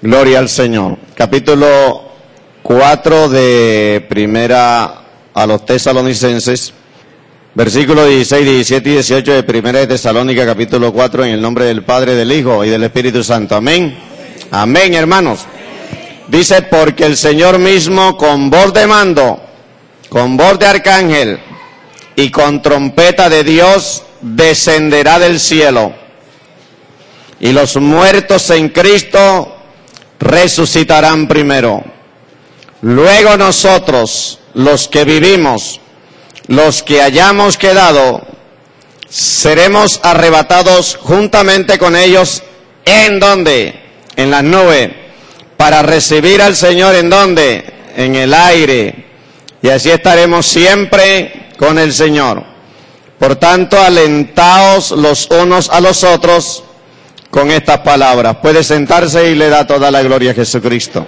Gloria al Señor. Capítulo 4 de Primera a los Tesalonicenses. Versículos 16, 17 y 18 de Primera de Tesalónica, capítulo 4, en el nombre del Padre, del Hijo y del Espíritu Santo. Amén. Amén, hermanos. Dice, porque el Señor mismo con voz de mando, con voz de arcángel y con trompeta de Dios descenderá del cielo. Y los muertos en Cristo resucitarán primero. Luego nosotros, los que vivimos, los que hayamos quedado, seremos arrebatados juntamente con ellos en donde? En las nubes, para recibir al Señor en donde? En el aire. Y así estaremos siempre con el Señor. Por tanto, alentaos los unos a los otros con estas palabras. Puede sentarse y le da toda la gloria a Jesucristo.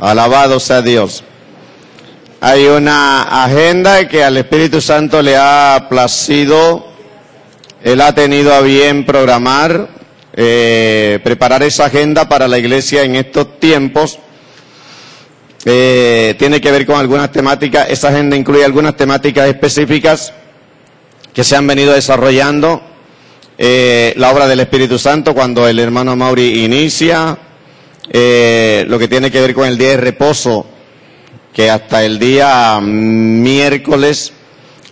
Alabado sea Dios. Hay una agenda que al Espíritu Santo le ha placido, Él ha tenido a bien programar, eh, preparar esa agenda para la iglesia en estos tiempos. Eh, tiene que ver con algunas temáticas, esa agenda incluye algunas temáticas específicas que se han venido desarrollando eh, la obra del Espíritu Santo cuando el hermano Mauri inicia, eh, lo que tiene que ver con el día de reposo, que hasta el día miércoles,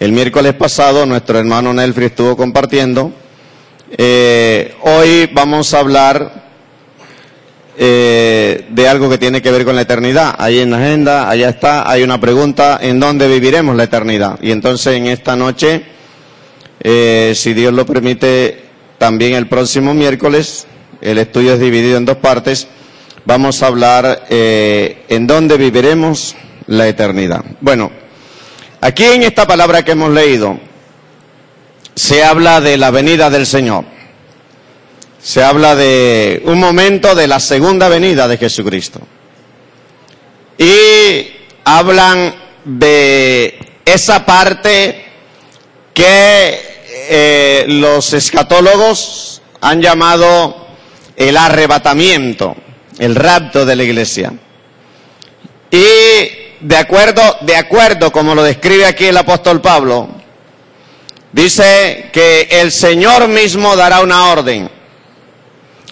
el miércoles pasado, nuestro hermano Nelfri estuvo compartiendo. Eh, hoy vamos a hablar de algo que tiene que ver con la eternidad. Ahí en la agenda, allá está, hay una pregunta, ¿en dónde viviremos la eternidad? Y entonces en esta noche eh, si Dios lo permite, también el próximo miércoles, el estudio es dividido en dos partes, vamos a hablar eh, en dónde viviremos la eternidad. Bueno, aquí en esta palabra que hemos leído, se habla de la venida del Señor. Se habla de un momento de la segunda venida de Jesucristo. Y hablan de esa parte que eh, los escatólogos han llamado el arrebatamiento, el rapto de la iglesia. Y de acuerdo, de acuerdo, como lo describe aquí el apóstol Pablo, dice que el Señor mismo dará una orden.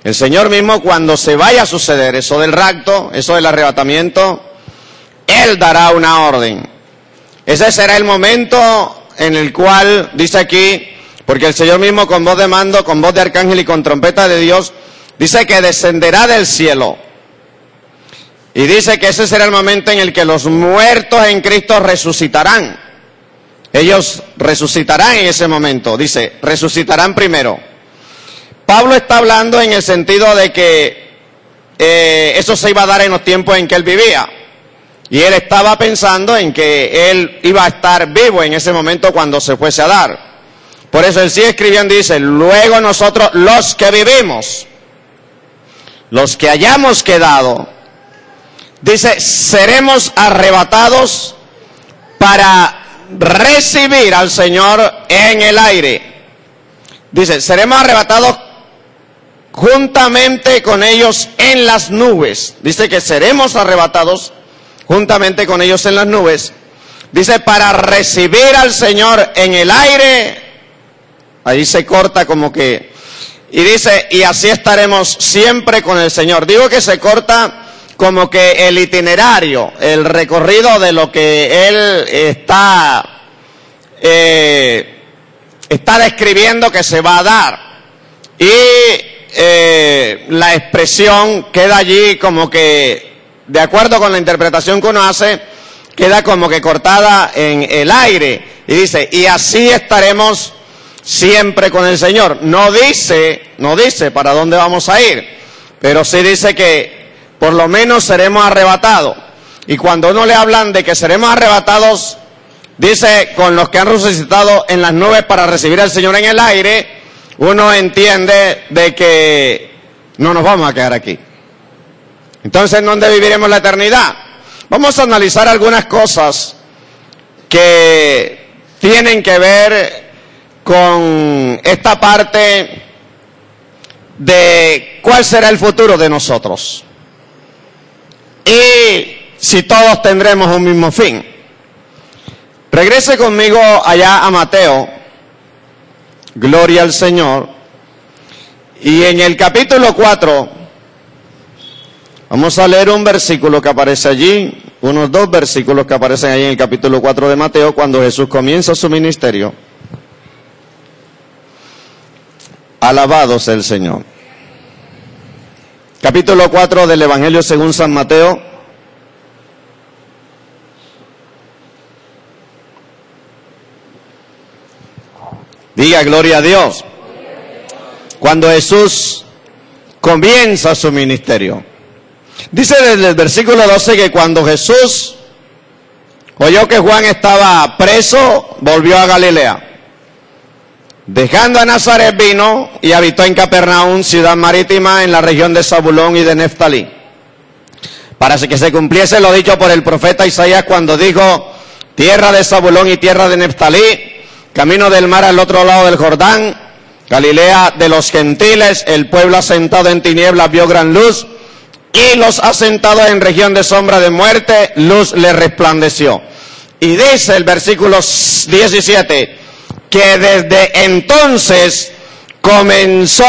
El Señor mismo cuando se vaya a suceder eso del rapto, eso del arrebatamiento, Él dará una orden. Ese será el momento en el cual, dice aquí, porque el Señor mismo con voz de mando, con voz de arcángel y con trompeta de Dios, dice que descenderá del cielo. Y dice que ese será el momento en el que los muertos en Cristo resucitarán. Ellos resucitarán en ese momento. Dice, resucitarán primero. Pablo está hablando en el sentido de que eh, eso se iba a dar en los tiempos en que él vivía. Y él estaba pensando en que él iba a estar vivo en ese momento cuando se fuese a dar. Por eso él sigue escribiendo dice, luego nosotros los que vivimos, los que hayamos quedado, dice, seremos arrebatados para recibir al Señor en el aire. Dice, seremos arrebatados juntamente con ellos en las nubes. Dice que seremos arrebatados juntamente con ellos en las nubes. Dice, para recibir al Señor en el aire Ahí se corta como que... Y dice, y así estaremos siempre con el Señor. Digo que se corta como que el itinerario, el recorrido de lo que Él está, eh, está describiendo que se va a dar. Y eh, la expresión queda allí como que, de acuerdo con la interpretación que uno hace, queda como que cortada en el aire. Y dice, y así estaremos siempre con el Señor. No dice, no dice para dónde vamos a ir, pero sí dice que por lo menos seremos arrebatados. Y cuando uno le hablan de que seremos arrebatados, dice con los que han resucitado en las nubes para recibir al Señor en el aire, uno entiende de que no nos vamos a quedar aquí. Entonces, ¿en dónde viviremos la eternidad? Vamos a analizar algunas cosas que tienen que ver con esta parte de cuál será el futuro de nosotros. y si todos tendremos un mismo fin. Regrese conmigo allá a Mateo, gloria al Señor, y en el capítulo 4 vamos a leer un versículo que aparece allí, unos dos versículos que aparecen allí en el capítulo 4 de Mateo cuando Jesús comienza su ministerio. Alabado sea el Señor. Capítulo 4 del Evangelio según San Mateo. Diga gloria a Dios. Cuando Jesús comienza su ministerio. Dice desde el versículo 12 que cuando Jesús oyó que Juan estaba preso, volvió a Galilea. Dejando a Nazaret vino y habitó en Capernaum, ciudad marítima en la región de Zabulón y de Neftalí. Para que se cumpliese lo dicho por el profeta Isaías cuando dijo, tierra de Zabulón y tierra de Neftalí, camino del mar al otro lado del Jordán, Galilea de los gentiles, el pueblo asentado en tinieblas vio gran luz, y los asentados en región de sombra de muerte, luz le resplandeció. Y dice el versículo 17, que desde entonces comenzó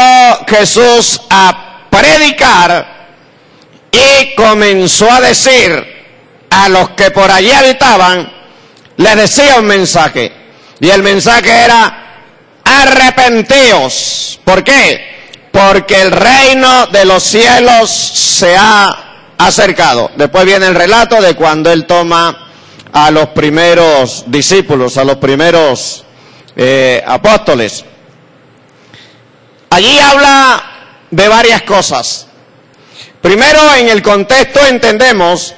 Jesús a predicar y comenzó a decir a los que por allí habitaban, les decía un mensaje. Y el mensaje era, arrepentíos. ¿Por qué? Porque el reino de los cielos se ha acercado. Después viene el relato de cuando él toma a los primeros discípulos, a los primeros eh, apóstoles. Allí habla de varias cosas. Primero, en el contexto entendemos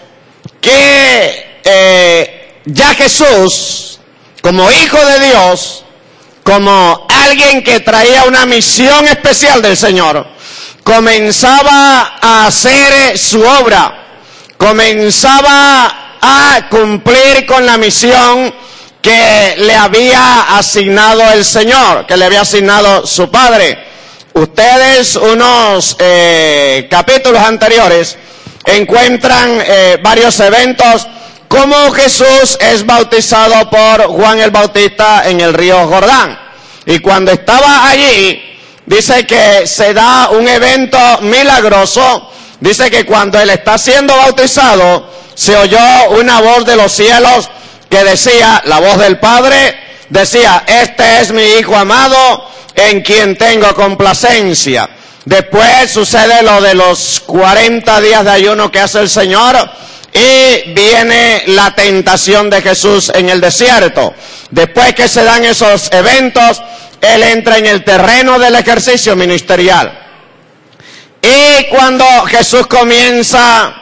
que eh, ya Jesús, como hijo de Dios, como alguien que traía una misión especial del Señor, comenzaba a hacer su obra, comenzaba a cumplir con la misión que le había asignado el Señor, que le había asignado su Padre. Ustedes unos eh, capítulos anteriores encuentran eh, varios eventos como Jesús es bautizado por Juan el Bautista en el río Jordán. Y cuando estaba allí, dice que se da un evento milagroso. Dice que cuando él está siendo bautizado, se oyó una voz de los cielos que decía, la voz del Padre, decía, este es mi Hijo amado en quien tengo complacencia. Después sucede lo de los 40 días de ayuno que hace el Señor y viene la tentación de Jesús en el desierto. Después que se dan esos eventos, Él entra en el terreno del ejercicio ministerial. Y cuando Jesús comienza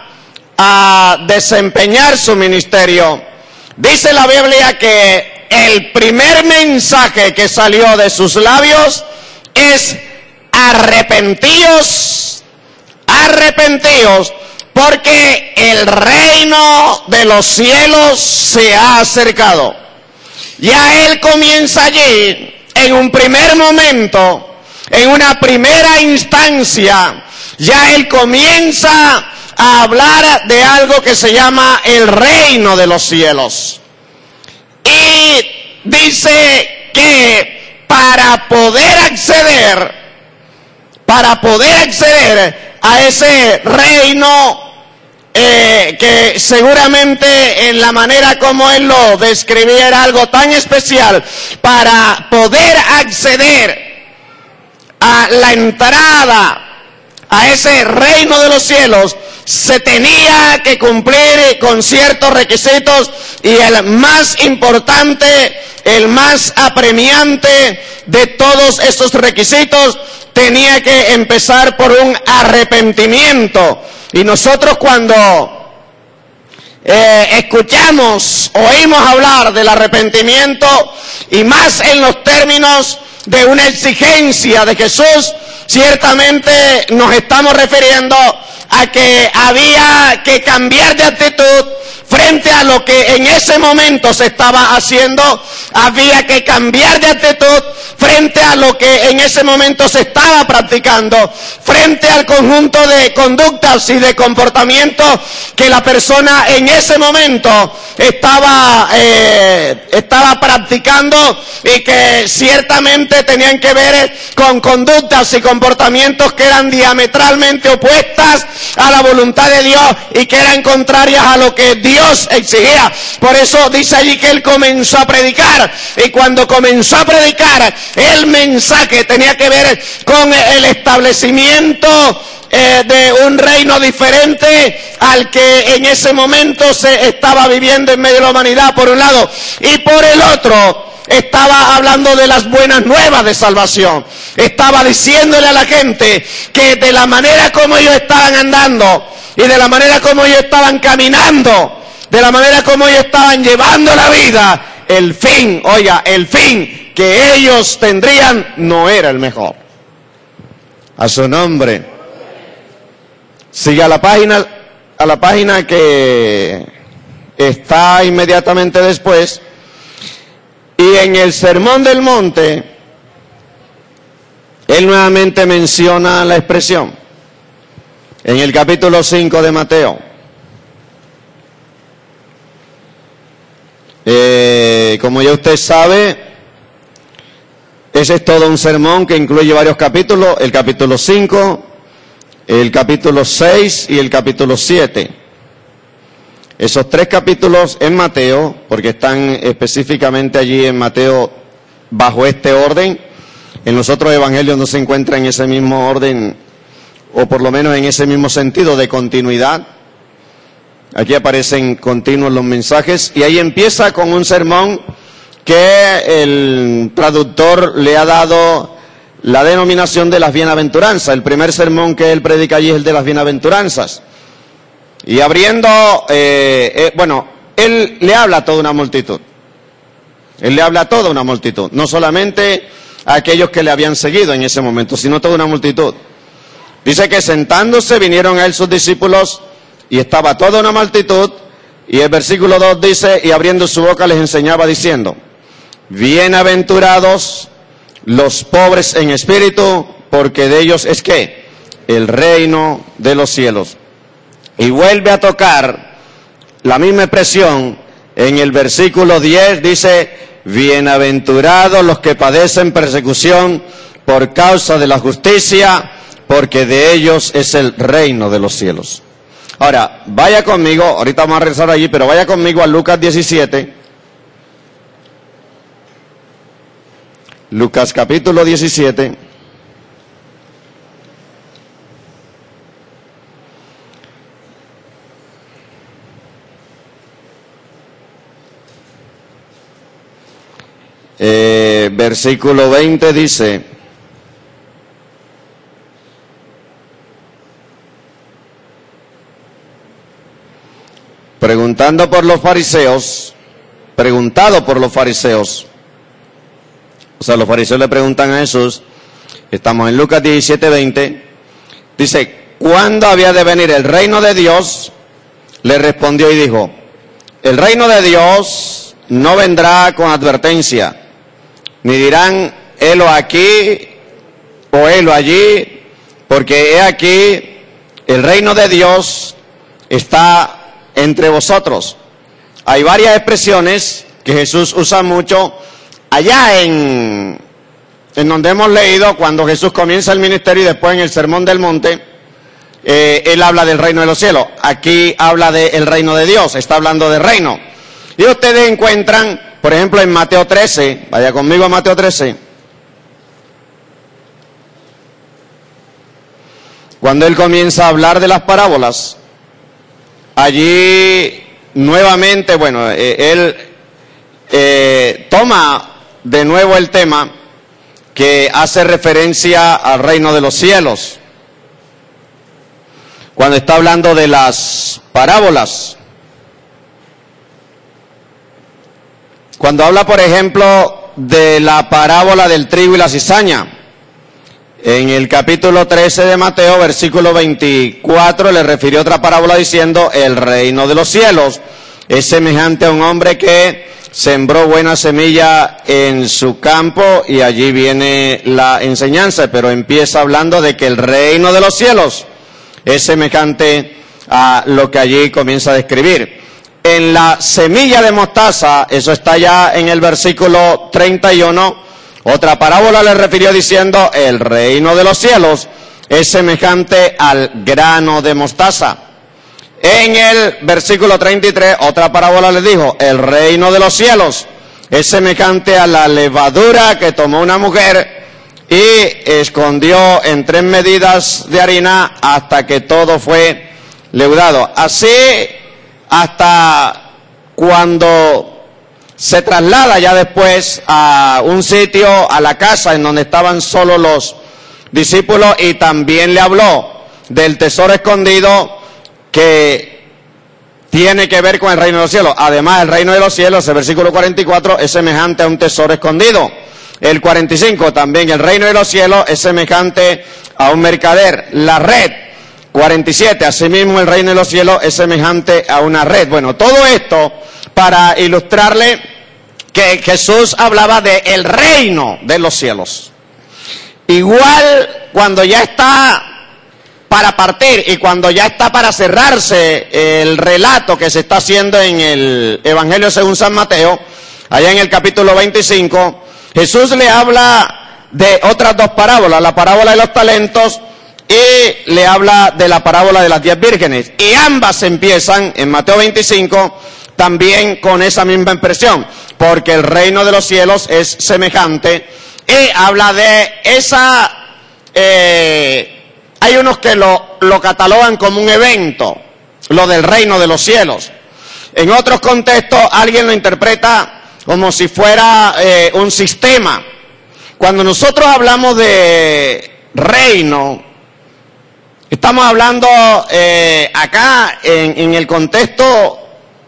a desempeñar su ministerio, Dice la Biblia que el primer mensaje que salió de sus labios es arrepentíos, arrepentíos, porque el reino de los cielos se ha acercado. Ya Él comienza allí, en un primer momento, en una primera instancia, ya Él comienza a hablar de algo que se llama el reino de los cielos. Y dice que para poder acceder, para poder acceder a ese reino, eh, que seguramente en la manera como él lo describía era algo tan especial, para poder acceder a la entrada a ese reino de los cielos, se tenía que cumplir con ciertos requisitos y el más importante, el más apremiante de todos estos requisitos tenía que empezar por un arrepentimiento. Y nosotros cuando eh, escuchamos, oímos hablar del arrepentimiento y más en los términos de una exigencia de Jesús, ciertamente nos estamos refiriendo a que había que cambiar de actitud lo que en ese momento se estaba haciendo, había que cambiar de actitud frente a lo que en ese momento se estaba practicando, frente al conjunto de conductas y de comportamientos que la persona en ese momento estaba, eh, estaba practicando y que ciertamente tenían que ver con conductas y comportamientos que eran diametralmente opuestas a la voluntad de Dios y que eran contrarias a lo que Dios Por eso dice allí que él comenzó a predicar. Y cuando comenzó a predicar el mensaje tenía que ver con el establecimiento eh, de un reino diferente al que en ese momento se estaba viviendo en medio de la humanidad, por un lado, y por el otro, estaba hablando de las buenas nuevas de salvación. Estaba diciéndole a la gente que de la manera como ellos estaban andando y de la manera como ellos estaban caminando, de la manera como ellos estaban llevando la vida, el fin, oiga, el fin que ellos tendrían no era el mejor. A su nombre. Sigue a la página, a la página que está inmediatamente después. Y en el Sermón del Monte, él nuevamente menciona la expresión. En el capítulo 5 de Mateo. Eh, como ya usted sabe, ese es todo un sermón que incluye varios capítulos, el capítulo 5, el capítulo 6 y el capítulo 7. Esos tres capítulos en Mateo, porque están específicamente allí en Mateo bajo este orden, en los otros evangelios no se encuentra en ese mismo orden, o por lo menos en ese mismo sentido de continuidad. Aquí aparecen continuos los mensajes y ahí empieza con un sermón que el traductor le ha dado la denominación de las bienaventuranzas. El primer sermón que él predica allí es el de las bienaventuranzas. Y abriendo, eh, eh, bueno, él le habla a toda una multitud. Él le habla a toda una multitud, no solamente a aquellos que le habían seguido en ese momento, sino a toda una multitud. Dice que sentándose vinieron a él sus discípulos y estaba toda una multitud, y el versículo 2 dice, y abriendo su boca les enseñaba diciendo, bienaventurados los pobres en espíritu, porque de ellos es que el reino de los cielos. Y vuelve a tocar la misma expresión en el versículo 10, dice, bienaventurados los que padecen persecución por causa de la justicia, porque de ellos es el reino de los cielos. Ahora, vaya conmigo, ahorita vamos a regresar allí, pero vaya conmigo a Lucas 17. Lucas capítulo 17. Eh, versículo 20 dice, preguntando por los fariseos, preguntado por los fariseos, o sea, los fariseos le preguntan a Jesús, estamos en Lucas 17, 20, dice, ¿cuándo había de venir el reino de Dios? Le respondió y dijo, el reino de Dios no vendrá con advertencia, ni dirán, helo aquí o helo allí, porque he aquí, el reino de Dios está entre vosotros. Hay varias expresiones que Jesús usa mucho allá en, en donde hemos leído cuando Jesús comienza el ministerio y después en el Sermón del Monte, eh, él habla del reino de los cielos. Aquí habla del reino de Dios, está hablando del reino. Y ustedes encuentran, por ejemplo, en Mateo 13, vaya conmigo a Mateo 13, cuando él comienza a hablar de las parábolas, Allí nuevamente, bueno, eh, él eh, toma de nuevo el tema que hace referencia al reino de los cielos. Cuando está hablando de las parábolas. Cuando habla, por ejemplo, de la parábola del trigo y la cizaña. En el capítulo 13 de Mateo, versículo 24, le refirió otra parábola diciendo, el reino de los cielos es semejante a un hombre que sembró buena semilla en su campo y allí viene la enseñanza, pero empieza hablando de que el reino de los cielos es semejante a lo que allí comienza a describir. En la semilla de mostaza, eso está ya en el versículo 31, otra parábola le refirió diciendo, el reino de los cielos es semejante al grano de mostaza en el versículo 33, otra parábola le dijo, el reino de los cielos es semejante a la levadura que tomó una mujer y escondió en tres medidas de harina hasta que todo fue leudado. Así hasta cuando se traslada ya después a un sitio, a la casa en donde estaban solo los discípulos y también le habló del tesoro escondido que tiene que ver con el reino de los cielos. Además, el reino de los cielos, el versículo 44, es semejante a un tesoro escondido. El 45 también, el reino de los cielos es semejante a un mercader. La red, 47, asimismo el reino de los cielos es semejante a una red. Bueno, todo esto para ilustrarle que Jesús hablaba de el reino de los cielos. Igual cuando ya está para partir y cuando ya está para cerrarse el relato que se está haciendo en el Evangelio según San Mateo, allá en el capítulo 25, Jesús le habla de otras dos parábolas, la parábola de los talentos y le habla de la parábola de las diez vírgenes. Y ambas empiezan en Mateo 25 también con esa misma impresión, porque el reino de los cielos es semejante y habla de esa eh, hay unos que lo, catalogan como un evento, lo del reino de los cielos. En otros contextos alguien lo interpreta como si fuera eh, un sistema. Cuando nosotros hablamos de reino, estamos hablando eh, acá en, el contexto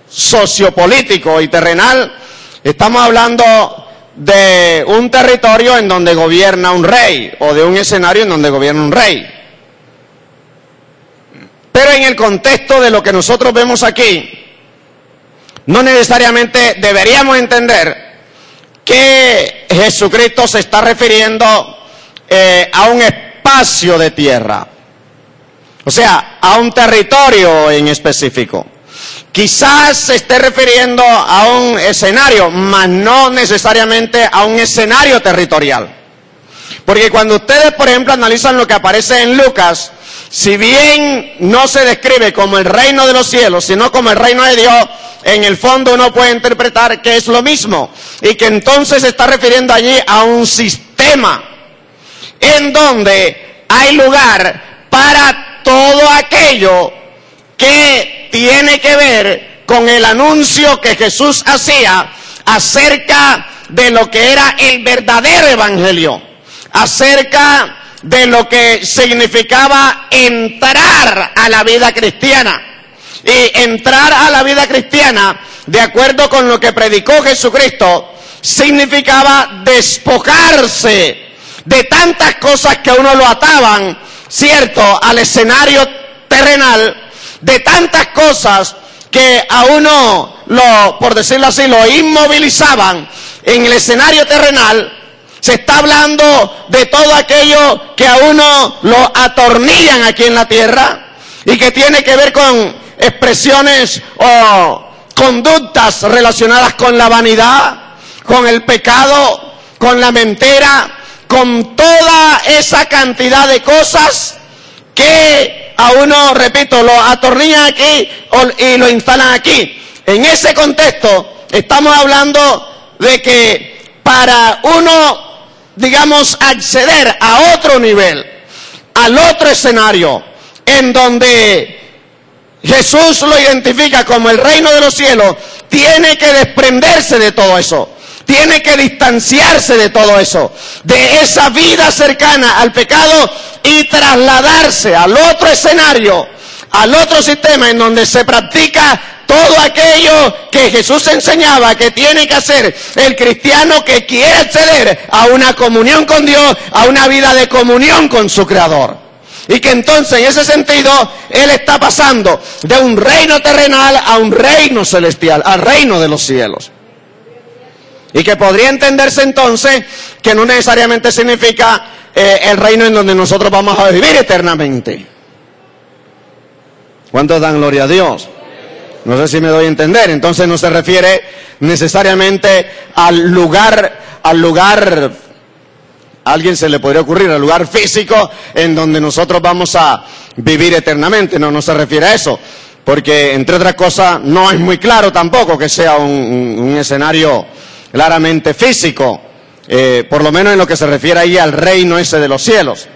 sociopolítico y terrenal, estamos hablando de un territorio en donde gobierna un rey o de un escenario en donde gobierna un rey. Pero en el contexto de lo que nosotros vemos aquí, no necesariamente deberíamos entender que Jesucristo se está refiriendo eh, a un espacio de tierra, o sea, a un territorio en específico. Quizás se esté refiriendo a un escenario, mas no necesariamente a un escenario territorial. Porque cuando ustedes, por ejemplo, analizan lo que aparece en Lucas, si bien no se describe como el reino de los cielos, sino como el reino de Dios, en el fondo uno puede interpretar que es lo mismo y que entonces se está refiriendo allí a un sistema en donde hay lugar para todo aquello que tiene que ver con el anuncio que Jesús hacía acerca de lo que era el verdadero evangelio, acerca de lo que significaba entrar a la vida cristiana. Y entrar a la vida cristiana, de acuerdo con lo que predicó Jesucristo, significaba despojarse de tantas cosas que a uno lo ataban, ¿cierto?, al escenario terrenal, de tantas cosas que a uno lo, por decirlo así, lo inmovilizaban en el escenario terrenal, se está hablando de todo aquello que a uno lo atornillan aquí en la tierra y que tiene que ver con expresiones o conductas relacionadas con la vanidad, con el pecado, con la mentira, con toda esa cantidad de cosas que a uno, repito, lo atornillan aquí y lo instalan aquí. En ese contexto estamos hablando de que para uno digamos, acceder a otro nivel, al otro escenario, en donde Jesús lo identifica como el reino de los cielos, tiene que desprenderse de todo eso. Tiene que distanciarse de todo eso, de esa vida cercana al pecado y trasladarse al otro escenario, al otro sistema en donde se practica todo aquello que Jesús enseñaba que tiene que hacer el cristiano que quiere acceder a una comunión con Dios, a una vida de comunión con su Creador. y que entonces en ese sentido Él está pasando de un reino terrenal a un reino celestial, al reino de los cielos. Y que podría entenderse entonces que no necesariamente significa eh, el reino en donde nosotros vamos a vivir eternamente. ¿Cuántos dan gloria a Dios? No sé si me doy a entender. Entonces no se refiere necesariamente al lugar, al lugar, a alguien se le podría ocurrir, al lugar físico en donde nosotros vamos a vivir eternamente. No, no se refiere a eso. Porque, entre otras cosas, no es muy claro tampoco que sea un, escenario claramente físico. Eh, por lo menos en lo que se refiere ahí al reino ese de los cielos.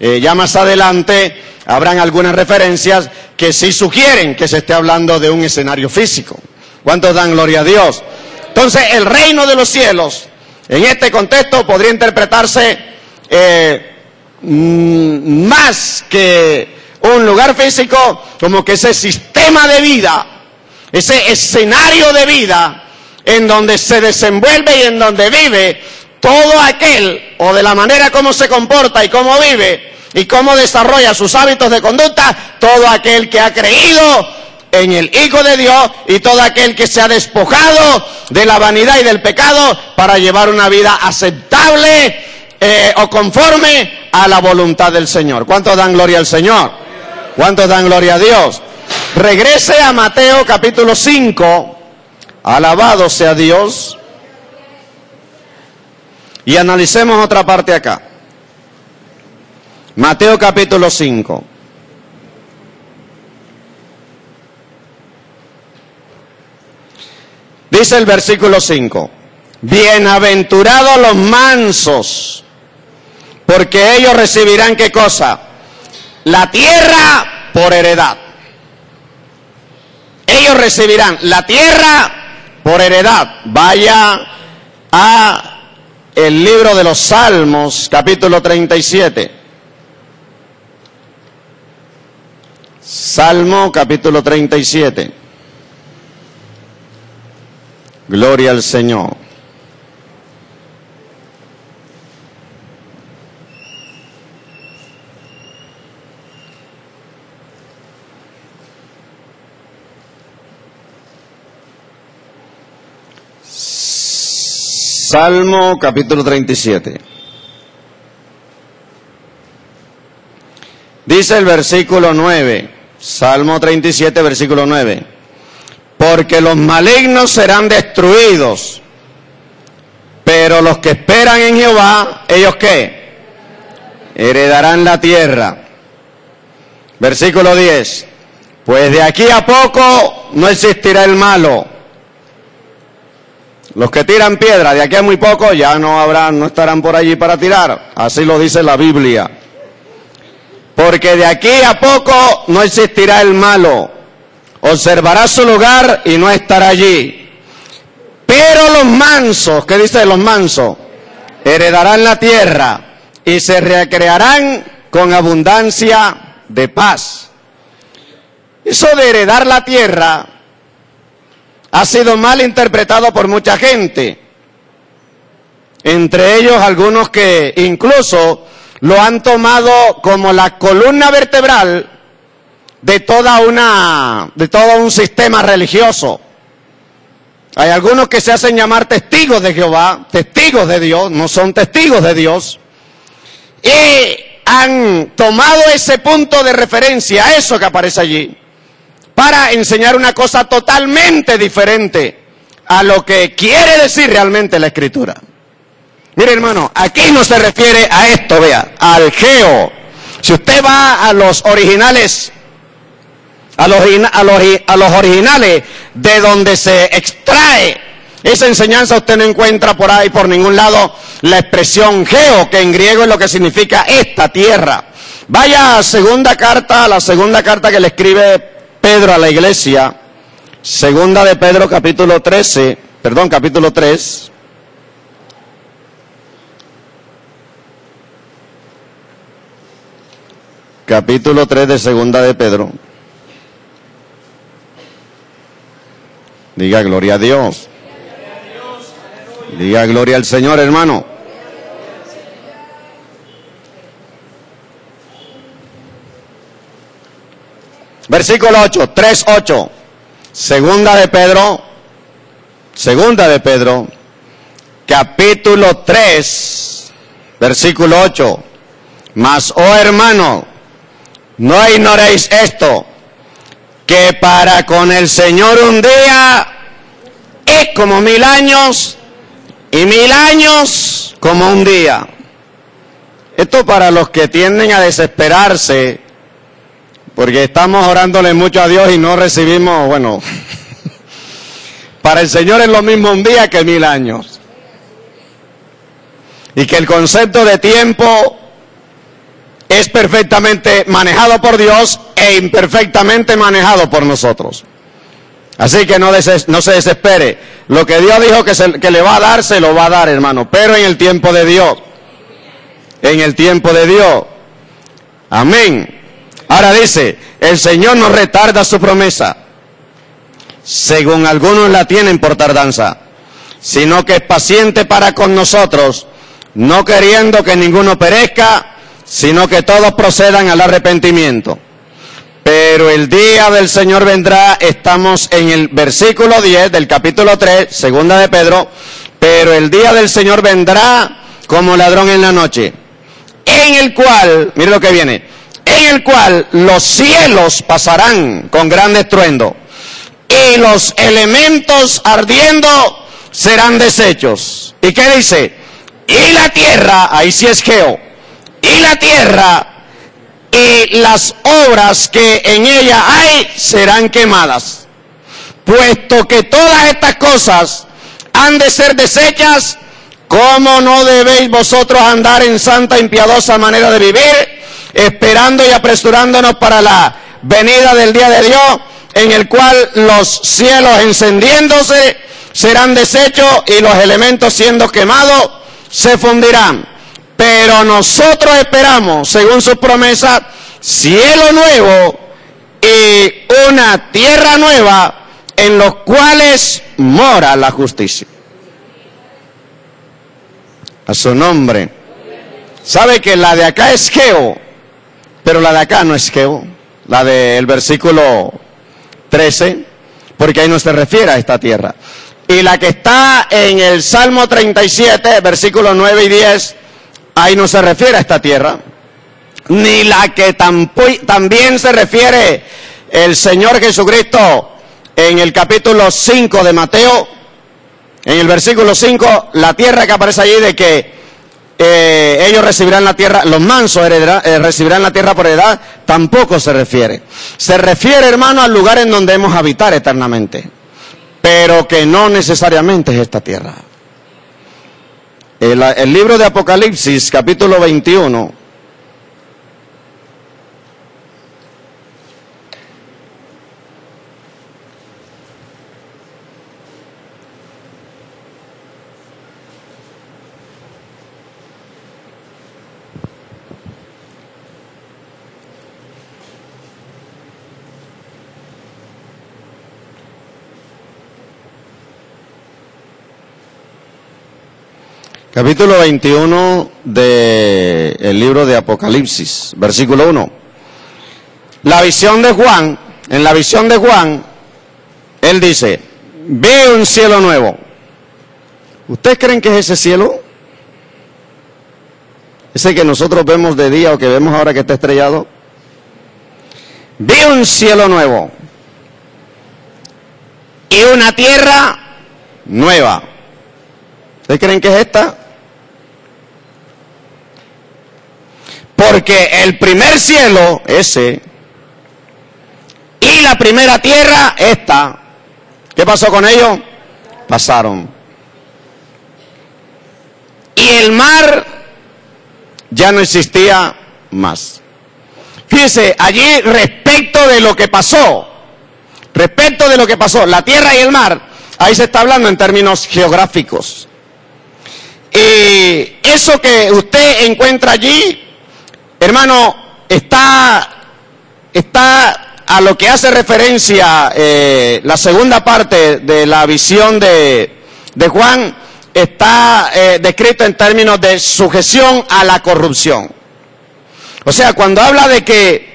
Eh, ya más adelante habrán algunas referencias que sí sugieren que se esté hablando de un escenario físico. ¿Cuántos dan gloria a Dios? Entonces, el reino de los cielos, en este contexto, podría interpretarse eh, mm, más que un lugar físico, como que ese sistema de vida, ese escenario de vida en donde se desenvuelve y en donde vive todo aquel, o de la manera como se comporta y cómo vive, y cómo desarrolla sus hábitos de conducta, todo aquel que ha creído en el Hijo de Dios y todo aquel que se ha despojado de la vanidad y del pecado para llevar una vida aceptable eh, o conforme a la voluntad del Señor. ¿Cuántos dan gloria al Señor? ¿Cuántos dan gloria a Dios? Regrese a Mateo capítulo 5, alabado sea Dios, y analicemos otra parte acá. Mateo capítulo 5. Dice el versículo 5, bienaventurados los mansos, porque ellos recibirán qué cosa? La tierra por heredad. Ellos recibirán la tierra por heredad. Vaya a el libro de los Salmos, capítulo 37. Salmo capítulo 37. Gloria al Señor. Salmo capítulo 37. Dice el versículo 9. Salmo 37, versículo 9. Porque los malignos serán destruidos, pero los que esperan en Jehová, ¿ellos qué? Heredarán la tierra. Versículo 10. Pues de aquí a poco no existirá el malo. Los que tiran piedra, de aquí a muy poco ya no habrán, no estarán por allí para tirar. Así lo dice la Biblia porque de aquí a poco no existirá el malo. Observará su lugar y no estará allí. Pero los mansos, ¿qué dice los mansos? Heredarán la tierra y se recrearán con abundancia de paz. Eso de heredar la tierra ha sido mal interpretado por mucha gente. Entre ellos algunos que incluso lo han tomado como la columna vertebral de toda una, de todo un sistema religioso. Hay algunos que se hacen llamar testigos de Jehová, testigos de Dios, no son testigos de Dios, y han tomado ese punto de referencia, eso que aparece allí, para enseñar una cosa totalmente diferente a lo que quiere decir realmente la Escritura. Mire hermano, aquí no se refiere a esto, vea, al geo. Si usted va a los originales, a los, a los, a los originales de donde se extrae esa enseñanza, usted no encuentra por ahí, por ningún lado, la expresión geo, que en griego es lo que significa esta tierra. Vaya a segunda carta, a la segunda carta que le escribe Pedro a la iglesia, segunda de Pedro capítulo 13, perdón, capítulo 3. capítulo 3 de Segunda de Pedro. Diga gloria a Dios. Diga gloria al Señor, hermano. Versículo 8, 3, 8. Segunda de Pedro, segunda de Pedro, capítulo 3, versículo 8. Mas, oh hermano, no ignoréis esto, que para con el Señor un día es como mil años y mil años como un día. Esto para los que tienden a desesperarse, porque estamos orándole mucho a Dios y no recibimos, bueno, para el Señor es lo mismo un día que mil años. Y que el concepto de tiempo es perfectamente manejado por Dios e imperfectamente manejado por nosotros. Así que no, no se desespere. Lo que Dios dijo que, que le va a dar, se lo va a dar, hermano. Pero en el tiempo de Dios. En el tiempo de Dios. Amén. Ahora dice, el Señor no retarda su promesa, según algunos la tienen por tardanza, sino que es paciente para con nosotros, no queriendo que ninguno perezca, sino que todos procedan al arrepentimiento. Pero el día del Señor vendrá, estamos en el versículo 10 del capítulo 3, segunda de Pedro, pero el día del Señor vendrá como ladrón en la noche, en el cual, mire lo que viene, en el cual los cielos pasarán con gran estruendo y los elementos ardiendo serán deshechos. ¿Y qué dice? Y la tierra, ahí sí es Geo, y la tierra y las obras que en ella hay serán quemadas. Puesto que todas estas cosas han de ser desechas, ¿cómo no debéis vosotros andar en santa y piadosa manera de vivir, esperando y apresurándonos para la venida del día de Dios, en el cual los cielos encendiéndose serán deshechos y los elementos siendo quemados se fundirán? Pero nosotros esperamos, según su promesa, cielo nuevo y una tierra nueva en los cuales mora la justicia. A su nombre. ¿Sabe que la de acá es Geo? Pero la de acá no es Geo. La del versículo 13, porque ahí no se refiere a esta tierra. Y la que está en el Salmo 37, versículos 9 y 10, ahí no se refiere a esta tierra, ni la que también se refiere el Señor Jesucristo en el capítulo 5 de Mateo, en el versículo 5, la tierra que aparece allí de que eh, ellos recibirán la tierra, los mansos eh, recibirán la tierra por edad, tampoco se refiere. Se refiere, hermano, al lugar en donde hemos habitar eternamente, pero que no necesariamente es esta tierra. El, libro de Apocalipsis, capítulo 21, Capítulo 21 del libro de Apocalipsis, versículo 1. La visión de Juan, en la visión de Juan, él dice, veo un cielo nuevo. ¿Ustedes creen que es ese cielo? Ese que nosotros vemos de día o que vemos ahora que está estrellado. Veo un cielo nuevo y una tierra nueva. ¿Ustedes creen que es esta? Porque el primer cielo, ese, y la primera tierra, esta, ¿qué pasó con ellos? Pasaron. Y el mar ya no existía más. Fíjese, allí respecto de lo que pasó, respecto de lo que pasó, la tierra y el mar, ahí se está hablando en términos geográficos. Y eso que usted encuentra allí Hermano, está, está a lo que hace referencia eh, la segunda parte de la visión de, Juan, está eh, descrito en términos de sujeción a la corrupción. O sea, cuando habla de que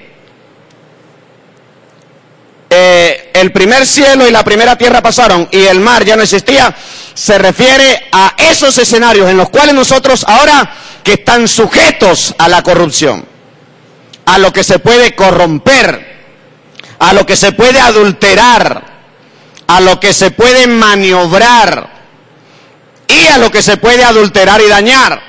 el primer cielo y la primera tierra pasaron y el mar ya no existía, se refiere a esos escenarios en los cuales nosotros ahora que están sujetos a la corrupción, a lo que se puede corromper, a lo que se puede adulterar, a lo que se puede maniobrar y a lo que se puede adulterar y dañar.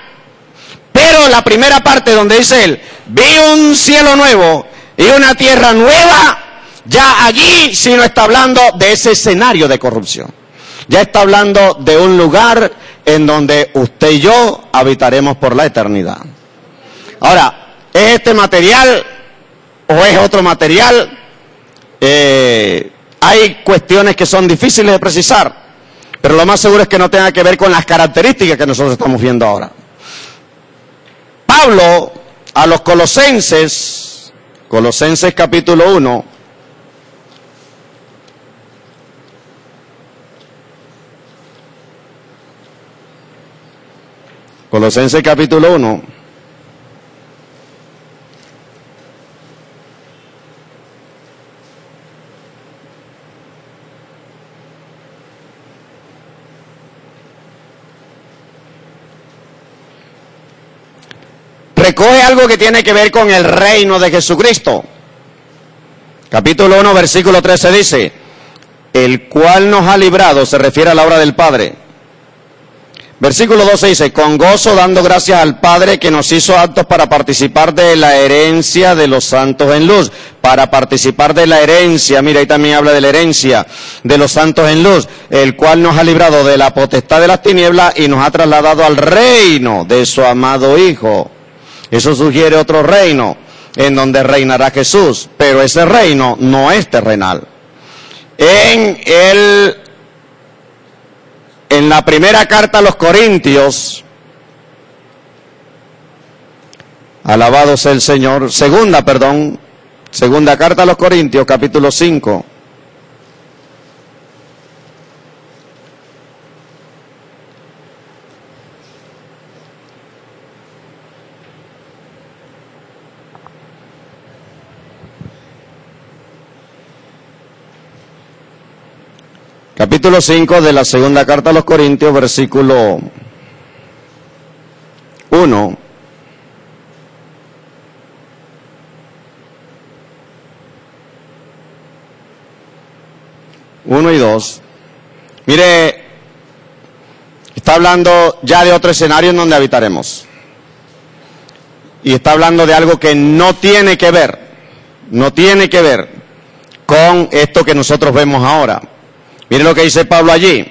Pero la primera parte donde dice él, vi un cielo nuevo y una tierra nueva, ya allí sí no está hablando de ese escenario de corrupción. Ya está hablando de un lugar en donde usted y yo habitaremos por la eternidad. Ahora, ¿es este material o es otro material? Eh, hay cuestiones que son difíciles de precisar, pero lo más seguro es que no tenga que ver con las características que nosotros estamos viendo ahora. Pablo a los colosenses, Colosenses capítulo 1, Colosenses capítulo 1. recoge algo que tiene que ver con el reino de Jesucristo. Capítulo 1, versículo 13 dice, el cual nos ha librado, se refiere a la obra del Padre. Versículo 12 dice, con gozo dando gracias al Padre que nos hizo aptos para participar de la herencia de los santos en luz. Para participar de la herencia, mira, ahí también habla de la herencia de los santos en luz, el cual nos ha librado de la potestad de las tinieblas y nos ha trasladado al reino de su amado Hijo. Eso sugiere otro reino en donde reinará Jesús, pero ese reino no es terrenal. En el en la primera carta a los Corintios, alabado sea el Señor, segunda, perdón, segunda carta a los Corintios, capítulo 5. Capítulo 5 de la segunda carta a los Corintios, versículo 1. Uno y dos. Mire, está hablando ya de otro escenario en donde habitaremos. Y está hablando de algo que no tiene que ver, no tiene que ver con esto que nosotros vemos ahora. Miren lo que dice Pablo allí.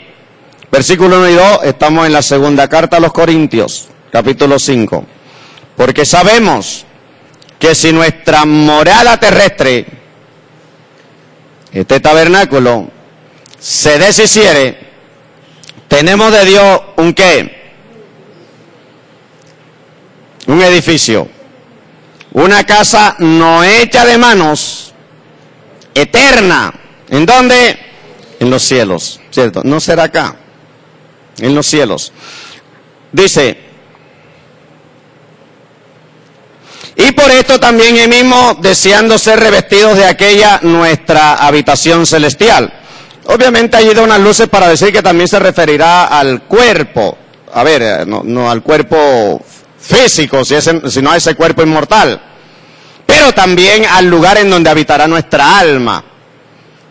Versículo 1 y 2, estamos en la segunda carta a los Corintios, capítulo 5. Porque sabemos que si nuestra morada terrestre, este tabernáculo, se deshiciere, tenemos de Dios un qué? Un edificio. Una casa no hecha de manos, eterna. ¿En dónde? En los cielos, ¿cierto? No será acá, en los cielos. Dice, y por esto también el mismo deseando ser revestidos de aquella nuestra habitación celestial. Obviamente allí da unas luces para decir que también se referirá al cuerpo, a ver, eh, no, al cuerpo físico, si sino a ese cuerpo inmortal, pero también al lugar en donde habitará nuestra alma.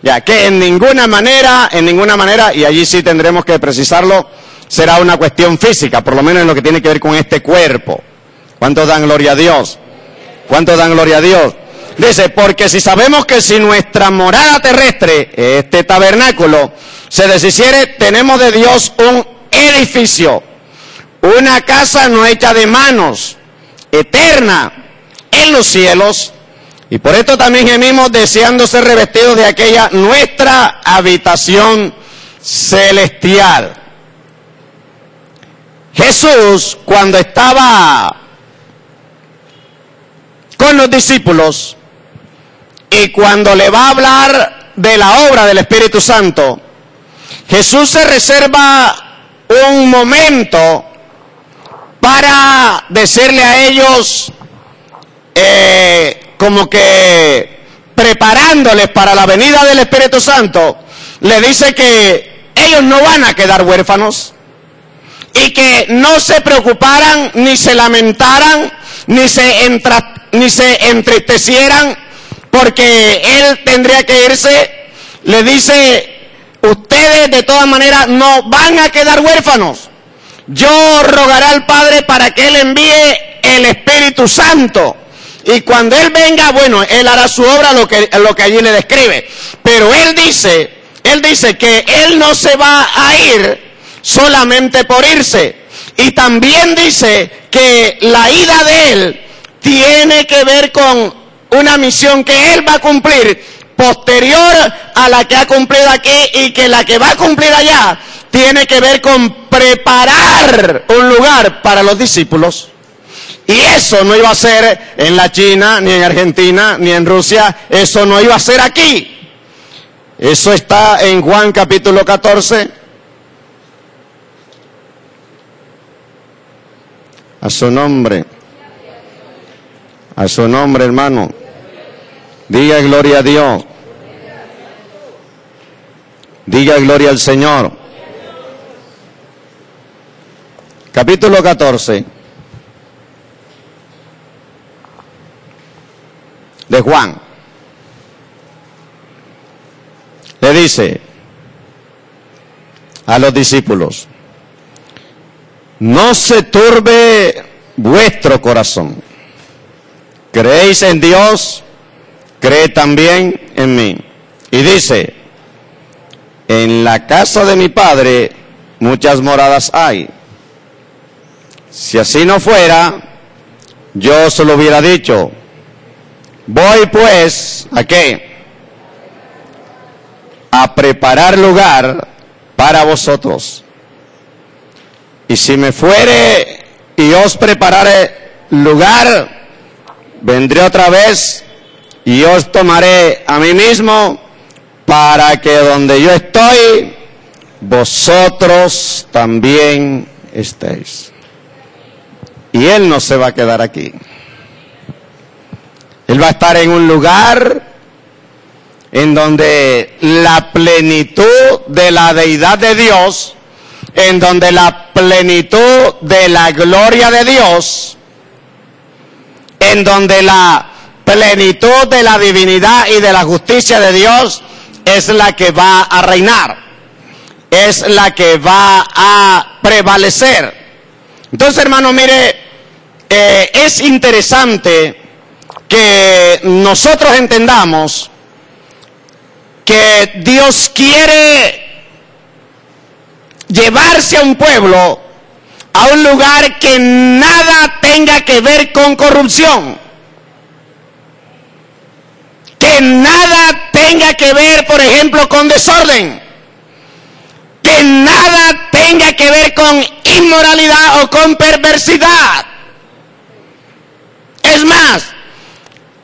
Ya que en ninguna manera, en ninguna manera, y allí sí tendremos que precisarlo, será una cuestión física, por lo menos en lo que tiene que ver con este cuerpo. ¿Cuántos dan gloria a Dios? ¿Cuántos dan gloria a Dios? Dice, porque si sabemos que si nuestra morada terrestre, este tabernáculo, se deshiciere, tenemos de Dios un edificio, una casa no hecha de manos, eterna, en los cielos, y por esto también gemimos deseando ser revestidos de aquella nuestra habitación celestial. Jesús, cuando estaba con los discípulos y cuando le va a hablar de la obra del Espíritu Santo, Jesús se reserva un momento para decirle a ellos, eh, como que preparándoles para la venida del Espíritu Santo, le dice que ellos no van a quedar huérfanos y que no se preocuparan ni se lamentaran ni se, entra, ni se entristecieran porque él tendría que irse. Le dice, ustedes de todas maneras no van a quedar huérfanos. Yo rogaré al Padre para que Él envíe el Espíritu Santo. Y cuando Él venga, bueno, Él hará su obra, lo que, lo que allí le describe. Pero Él dice, Él dice que Él no se va a ir solamente por irse. Y también dice que la ida de Él tiene que ver con una misión que Él va a cumplir posterior a la que ha cumplido aquí y que la que va a cumplir allá tiene que ver con preparar un lugar para los discípulos. Y eso no iba a ser en la China, ni en Argentina, ni en Rusia, eso no iba a ser aquí. Eso está en Juan capítulo 14. A su nombre. A su nombre, hermano. Diga gloria a Dios. Diga gloria al Señor. Capítulo 14 de Juan. Le dice a los discípulos, no se turbe vuestro corazón. Creéis en Dios, cree también en mí. Y dice, en la casa de mi padre muchas moradas hay. Si así no fuera, yo se lo hubiera dicho. Voy pues, ¿a qué? A preparar lugar para vosotros. Y si me fuere y os prepararé lugar, vendré otra vez y os tomaré a mí mismo para que donde yo estoy, vosotros también estéis. Y Él no se va a quedar aquí. Él va a estar en un lugar en donde la plenitud de la deidad de Dios, en donde la plenitud de la gloria de Dios, en donde la plenitud de la divinidad y de la justicia de Dios es la que va a reinar, es la que va a prevalecer. Entonces, hermano, mire, eh, es interesante que nosotros entendamos que Dios quiere llevarse a un pueblo a un lugar que nada tenga que ver con corrupción. Que nada tenga que ver, por ejemplo, con desorden. Que nada tenga que ver con inmoralidad o con perversidad. Es más,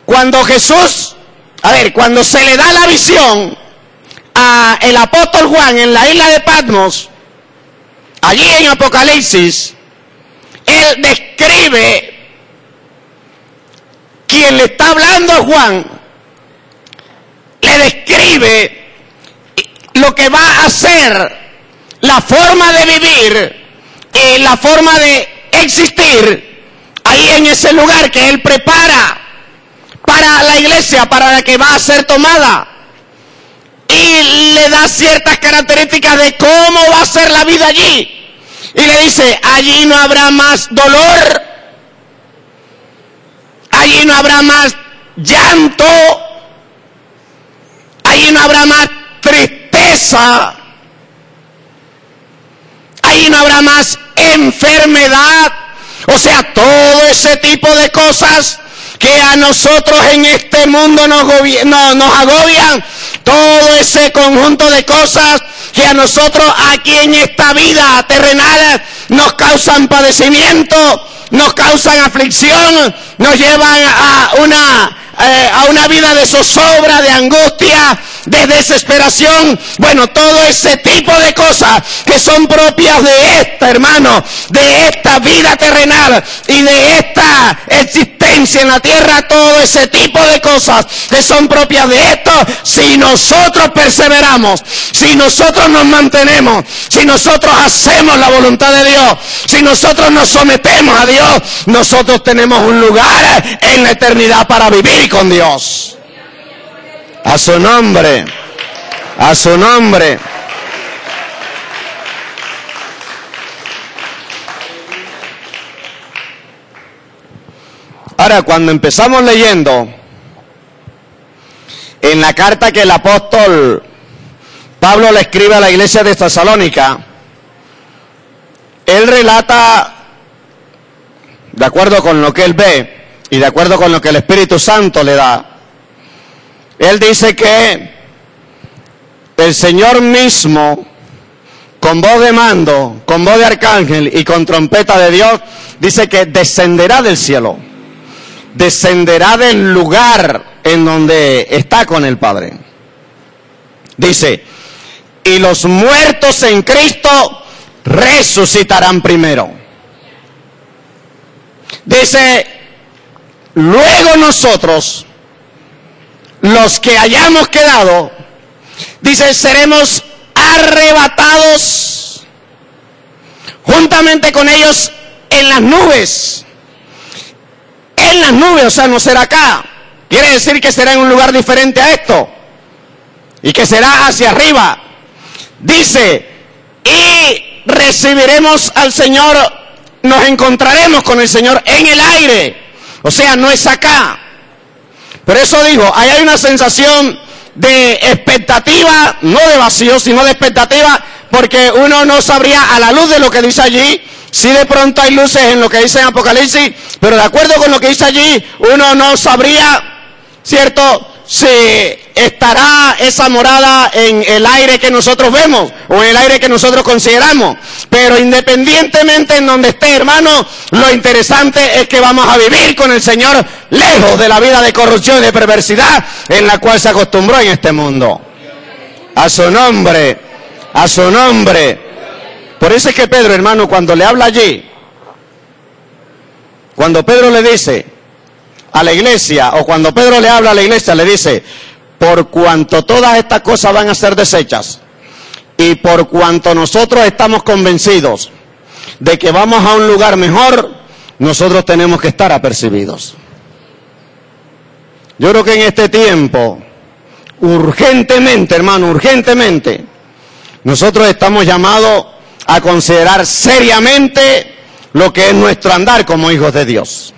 cuando Jesús, a ver, cuando se le da la visión a el apóstol Juan en la isla de Patmos, allí en Apocalipsis, él describe quien le está hablando a Juan, le describe lo que va a ser la forma de vivir y la forma de existir ahí en ese lugar que él prepara para la iglesia, para la que va a ser tomada. Y le da ciertas características de cómo va a ser la vida allí. Y le dice, allí no habrá más dolor, allí no habrá más llanto, allí no habrá más tristeza, allí no habrá más enfermedad, o sea, todo ese tipo de cosas que a nosotros en este mundo nos, nos agobian, todo ese conjunto de cosas que a nosotros aquí en esta vida terrenal nos causan padecimiento, nos causan aflicción, nos llevan a una, eh, a una vida de zozobra, de angustia, de desesperación. Bueno, todo ese tipo de cosas que son propias de esta, hermano, de esta vida terrenal y de esta existencia en la tierra, todo ese tipo de cosas que son propias de esto, si nosotros perseveramos, si nosotros nos mantenemos, si nosotros hacemos la voluntad de Dios, si nosotros nos sometemos a Dios, nosotros tenemos un lugar en la eternidad para vivir con Dios. A su nombre, a su nombre. Ahora, cuando empezamos leyendo en la carta que el apóstol Pablo le escribe a la iglesia de Tesalónica, él relata, de acuerdo con lo que él ve y de acuerdo con lo que el Espíritu Santo le da, él dice que el Señor mismo, con voz de mando, con voz de arcángel y con trompeta de Dios, dice que descenderá del cielo descenderá del lugar en donde está con el Padre. Dice, y los muertos en Cristo resucitarán primero. Dice, luego nosotros, los que hayamos quedado, dice, seremos arrebatados juntamente con ellos en las nubes en las nubes, o sea, no será acá. Quiere decir que será en un lugar diferente a esto. Y que será hacia arriba. Dice, y recibiremos al Señor, nos encontraremos con el Señor en el aire. O sea, no es acá. Pero eso digo, ahí hay una sensación de expectativa, no de vacío, sino de expectativa, porque uno no sabría a la luz de lo que dice allí, si de pronto hay luces en lo que dice Apocalipsis, pero de acuerdo con lo que dice allí, uno no sabría, ¿cierto? Si estará esa morada en el aire que nosotros vemos o en el aire que nosotros consideramos. Pero independientemente en donde esté, hermano, lo interesante es que vamos a vivir con el Señor lejos de la vida de corrupción y de perversidad en la cual se acostumbró en este mundo. A su nombre, a su nombre. Por eso es que Pedro, hermano, cuando le habla allí, cuando Pedro le dice a la iglesia, o cuando Pedro le habla a la iglesia, le dice, por cuanto todas estas cosas van a ser desechas, y por cuanto nosotros estamos convencidos de que vamos a un lugar mejor, nosotros tenemos que estar apercibidos. Yo creo que en este tiempo, urgentemente, hermano, urgentemente, nosotros estamos llamados a considerar seriamente lo que es nuestro andar como hijos de Dios.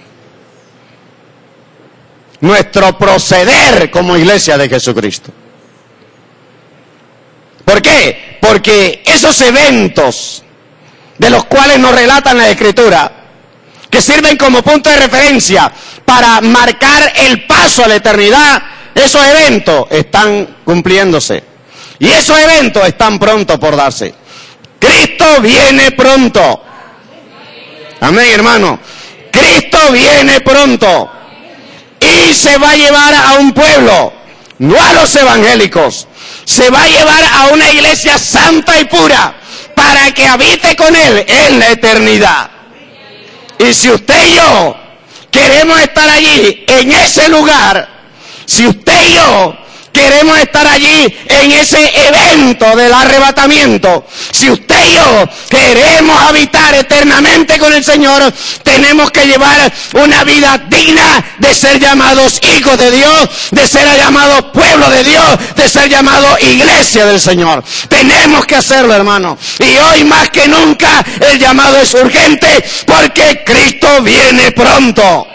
Nuestro proceder como iglesia de Jesucristo. ¿Por qué? Porque esos eventos de los cuales nos relatan la Escritura, que sirven como punto de referencia para marcar el paso a la eternidad, esos eventos están cumpliéndose. Y esos eventos están pronto por darse. Cristo viene pronto. Amén, hermano. Cristo viene pronto. Y se va a llevar a un pueblo, no a los evangélicos. Se va a llevar a una iglesia santa y pura para que habite con Él en la eternidad. Y si usted y yo queremos estar allí, en ese lugar, si usted y yo queremos estar allí en ese evento del arrebatamiento, si usted y yo queremos habitar eternamente con el Señor, tenemos que llevar una vida digna de ser llamados hijos de Dios, de ser llamados pueblo de Dios, de ser llamados iglesia del Señor. Tenemos que hacerlo, hermano. Y hoy más que nunca el llamado es urgente porque Cristo viene pronto.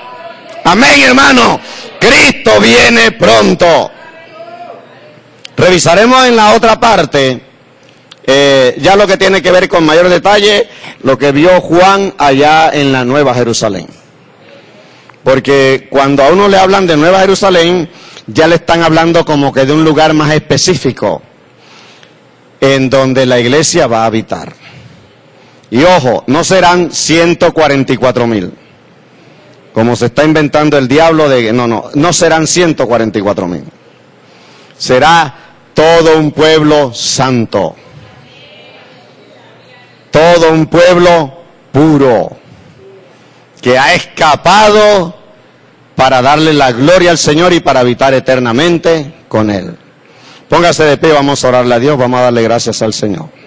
Amén, hermano. Cristo viene pronto. Revisaremos en la otra parte eh, ya lo que tiene que ver con mayor detalle lo que vio Juan allá en la Nueva Jerusalén. Porque cuando a uno le hablan de Nueva Jerusalén, ya le están hablando como que de un lugar más específico en donde la iglesia va a habitar. Y ojo, no serán 144 mil. Como se está inventando el diablo de... No, no, no serán 144 mil. Será todo un pueblo santo, todo un pueblo puro, que ha escapado para darle la gloria al Señor y para habitar eternamente con Él. Póngase de pie, vamos a orarle a Dios, vamos a darle gracias al Señor.